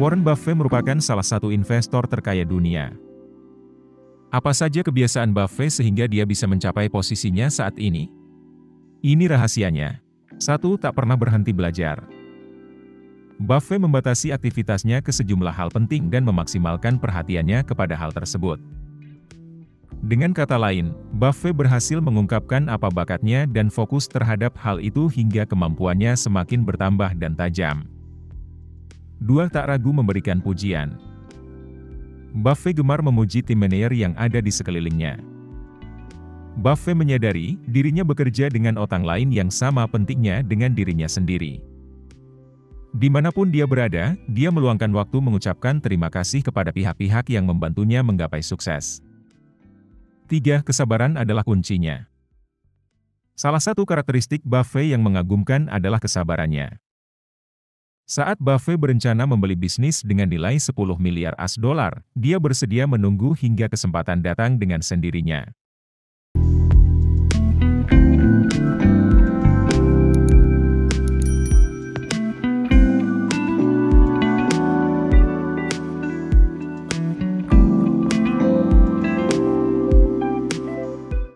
Warren Buffett merupakan salah satu investor terkaya dunia. Apa saja kebiasaan Buffett sehingga dia bisa mencapai posisinya saat ini? Ini rahasianya. Satu, tak pernah berhenti belajar. Buffett membatasi aktivitasnya ke sejumlah hal penting dan memaksimalkan perhatiannya kepada hal tersebut. Dengan kata lain, Buffett berhasil mengungkapkan apa bakatnya dan fokus terhadap hal itu hingga kemampuannya semakin bertambah dan tajam. Dua tak ragu memberikan pujian. Buffett gemar memuji tim manajer yang ada di sekelilingnya. Buffett menyadari, dirinya bekerja dengan otang lain yang sama pentingnya dengan dirinya sendiri. Di mana pun dia berada, dia meluangkan waktu mengucapkan terima kasih kepada pihak-pihak yang membantunya menggapai sukses. Tiga, kesabaran adalah kuncinya. Salah satu karakteristik Buffett yang mengagumkan adalah kesabarannya. Saat Buffett berencana membeli bisnis dengan nilai 10 miliar as dolar, dia bersedia menunggu hingga kesempatan datang dengan sendirinya.